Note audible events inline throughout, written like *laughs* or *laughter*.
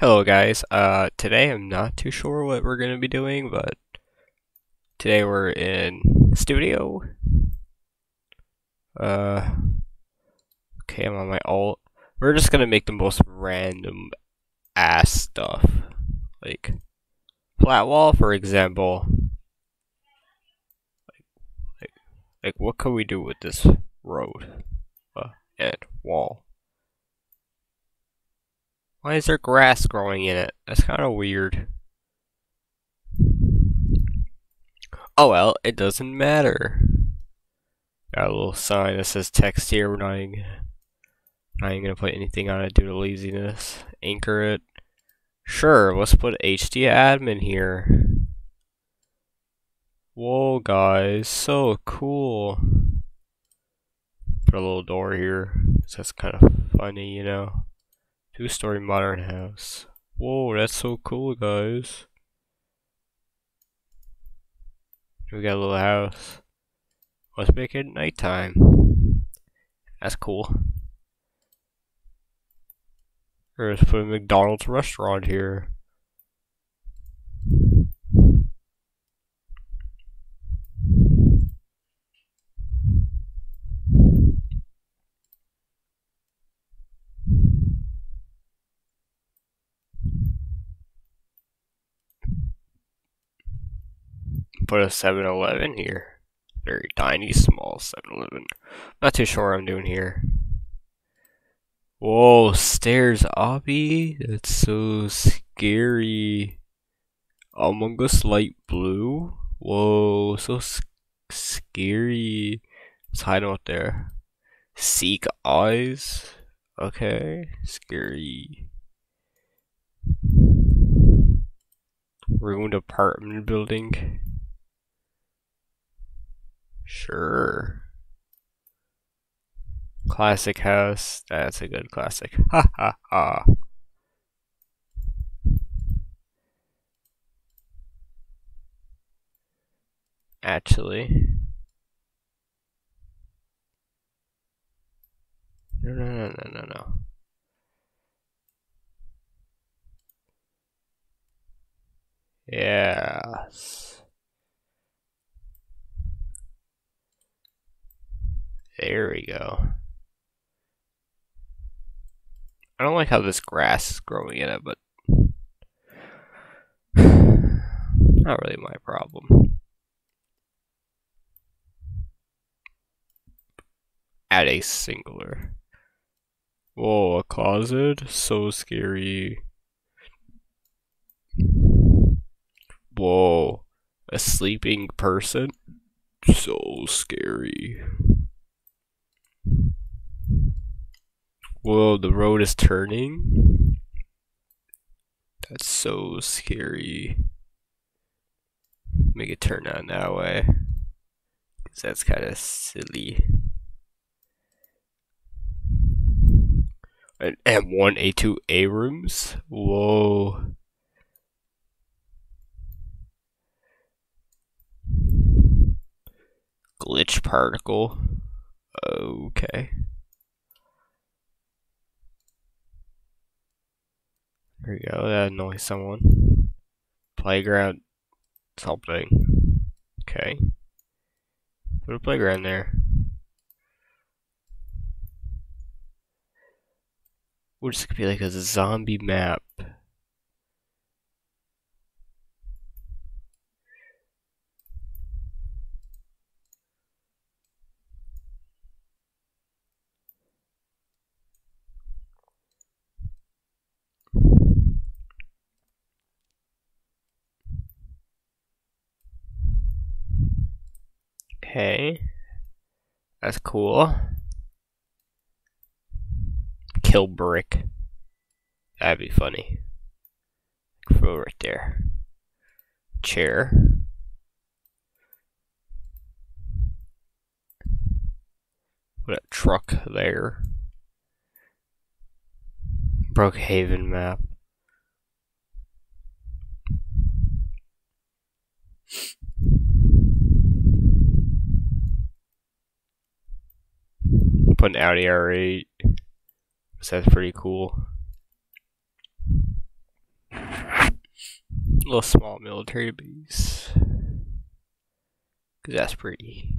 Hello guys, uh, today I'm not too sure what we're gonna be doing, but today we're in studio. Uh, okay, I'm on my alt. We're just gonna make the most random ass stuff. Like, flat wall, for example. Like, like, like what can we do with this road? Uh, and wall? Why is there grass growing in it? That's kind of weird. Oh well, it doesn't matter. Got a little sign that says text here. We're not even, not even gonna put anything on it due to laziness. Anchor it. Sure, let's put HD admin here. Whoa, guys, so cool. Put a little door here. That's kind of funny, you know. Two-story modern house. Whoa, that's so cool, guys. We got a little house. Let's make it nighttime. That's cool. let's put a McDonald's restaurant here. Put a 7-Eleven here. Very tiny, small 7-Eleven. Not too sure what I'm doing here. Whoa, stairs, Obby? That's so scary. Among Us light blue? Whoa, so scary. Let's hide out there. Seek eyes? Okay, scary. Ruined apartment building. Sure. Classic house. That's a good classic. *laughs* Ha ha ha. Actually. No, no, no, no, no, no. Yes. There we go. I don't like how this grass is growing in it, but *sighs* not really my problem. Add a singular. Whoa, a closet? So scary. Whoa, a sleeping person? So scary. Whoa, the road is turning? That's so scary. Make it turn on that way. Cause that's kind of silly. An M1, A2 Abrams? Whoa. Glitch particle. Okay. There we go, that annoys someone. Playground something. Okay. Put a playground there. Or gonna be like a zombie map. Okay. That's cool. Kill brick. That'd be funny. Throw right there. Chair. Put a truck there. Brookhaven map. put an Audi R8. So that's pretty cool. A little small military base. Cause that's pretty,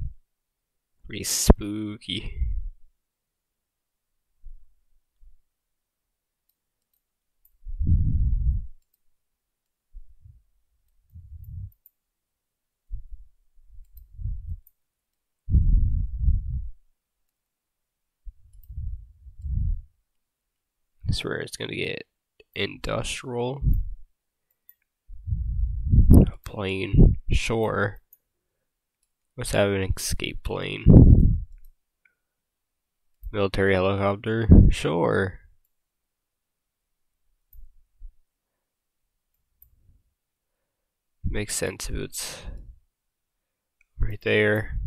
pretty spooky. Is where it's gonna get industrial. Plane, sure. Let's have an escape plane. Military helicopter, sure. Makes sense if it's right there.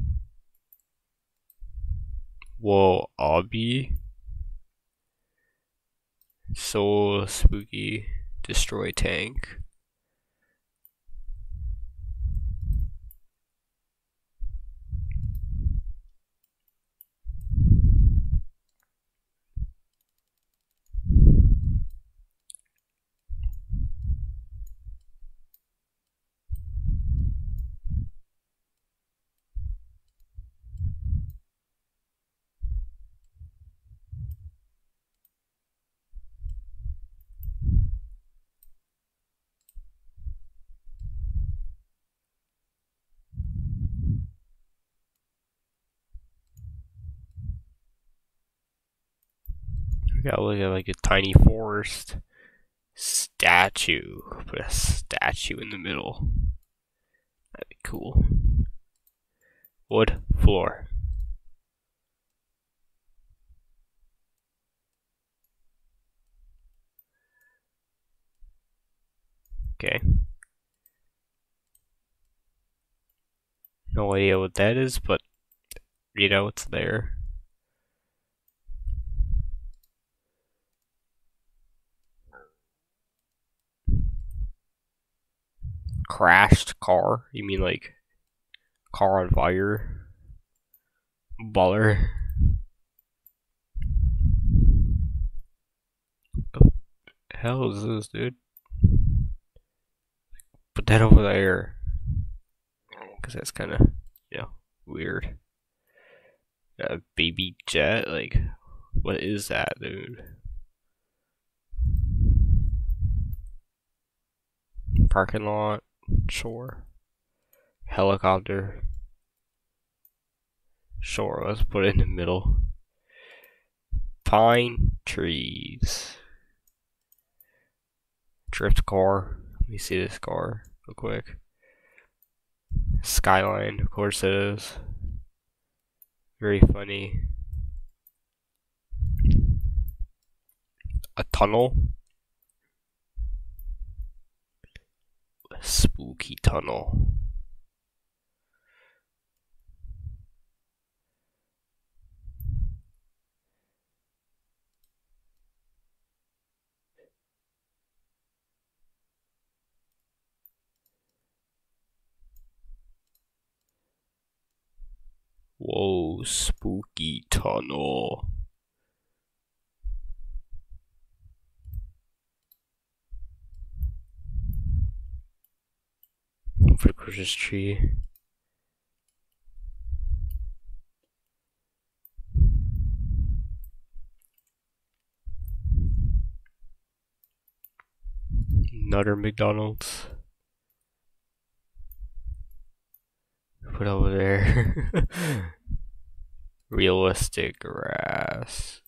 Whoa, obby. Soul Spooky Destroy Tank. We got look at like a tiny forest statue. Put a statue in the middle. That'd be cool. Wood floor. Okay. No idea what that is, but you know it's there. Crashed car? You mean like car on fire? Baller. What the hell is this, dude? Put that over there. Because that's kind of, you know, weird. A baby jet? Like, what is that, dude? Parking lot. Sure. Helicopter. Sure, let's put it in the middle. Pine trees. Drift car. Let me see this car real quick. Skyline, of course it is. Very funny. A tunnel. Spooky tunnel. Whoa, spooky tunnel. For Christmas tree. Another McDonald's. Put over there. *laughs* Realistic grass.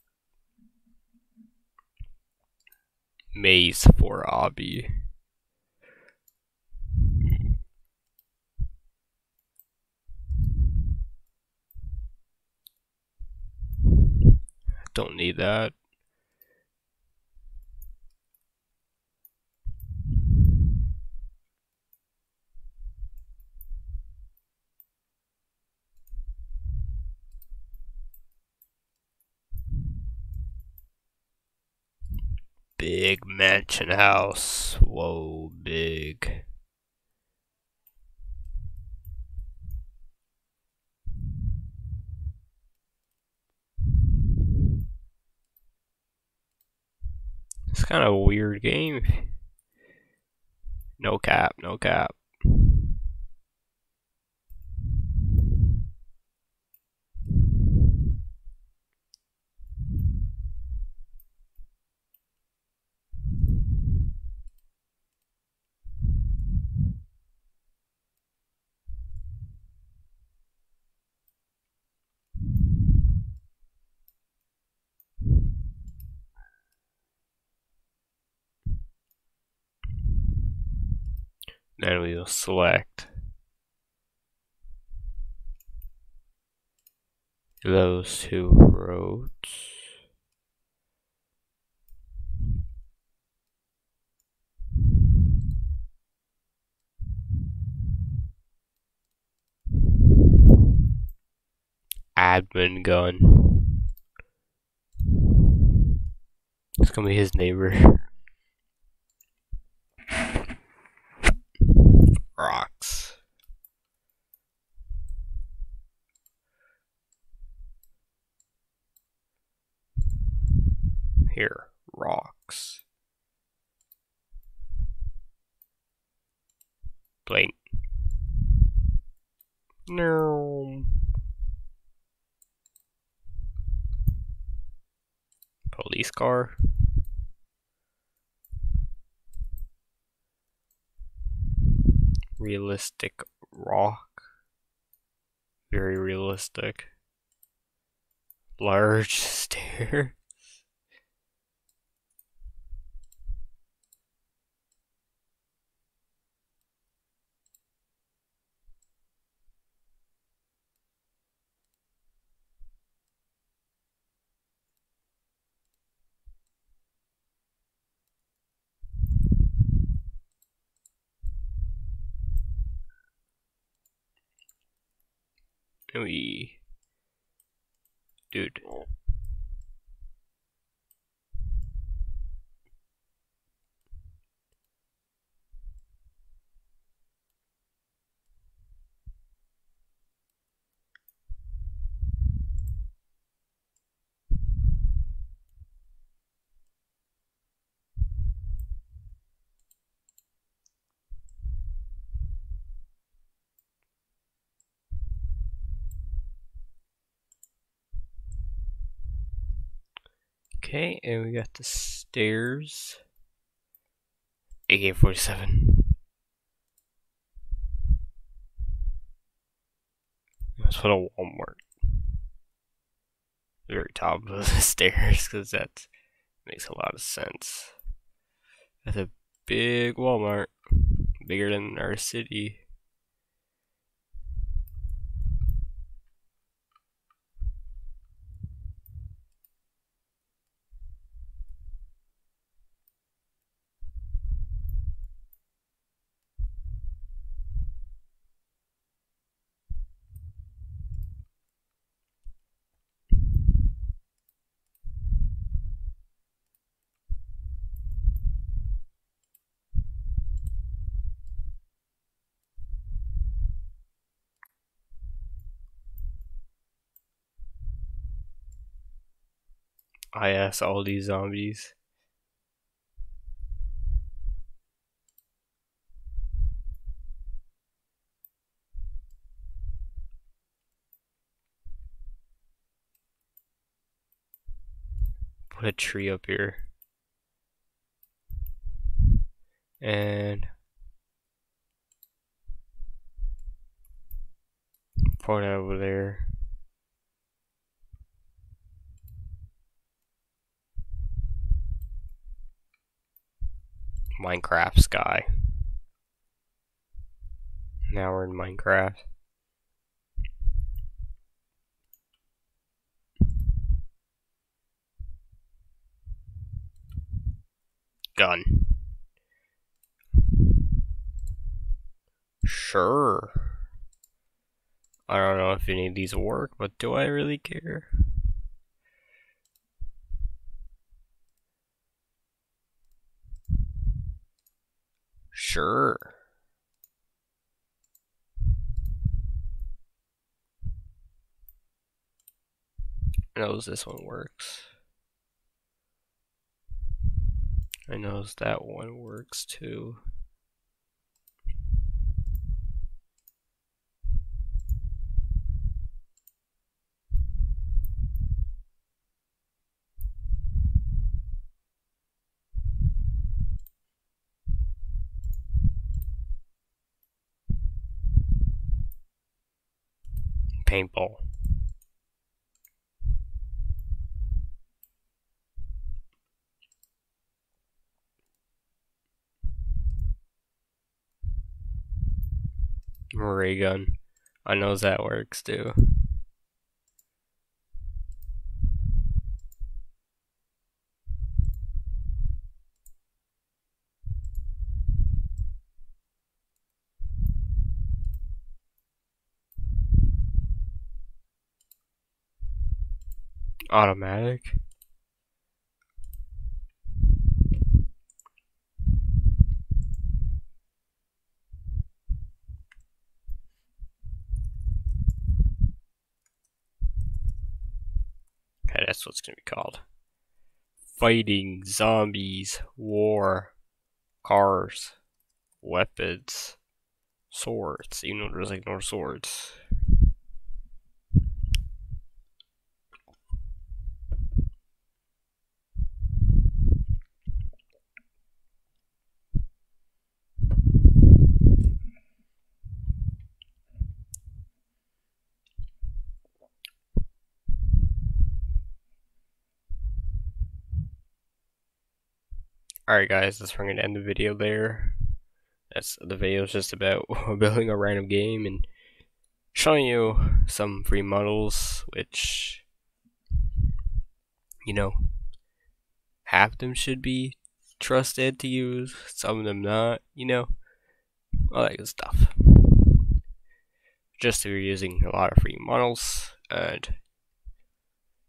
Maze for Obby. Don't need that. Big mansion house. Whoa, big. Kind of a weird game. No cap, no cap. Then we will select those two roads. Admin gun. It's gonna be his neighbor. *laughs* rocks. Here, rocks. Plane. No. Police car. realistic rock. Very realistic. Large *laughs* stairs. we dude Okay, and we got the stairs. AK-47. Let's put a Walmart. The very top of *laughs* the stairs, because that makes a lot of sense. That's a big Walmart. Bigger than our city. I ask all these zombies. Put a tree up here. And point over there. Minecraft sky. Now we're in Minecraft. Gun. Sure. I don't know if any of these work, but do I really care? Sure. knows this one works. I knows that one works too. Paintball. Ray gun. I know that works too. Automatic. Okay, that's what's gonna be called. Fighting, zombies, war, cars, weapons, swords, even though there's like no swords. Alright guys, that's where I'm going to end the video there. That's the video is just about *laughs* building a random game and showing you some free models, which, you know, half of them should be trusted to use, some of them not, you know, all that good stuff. Just if you're using a lot of free models, and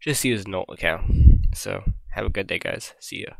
just use an alt account. So, have a good day guys, see ya.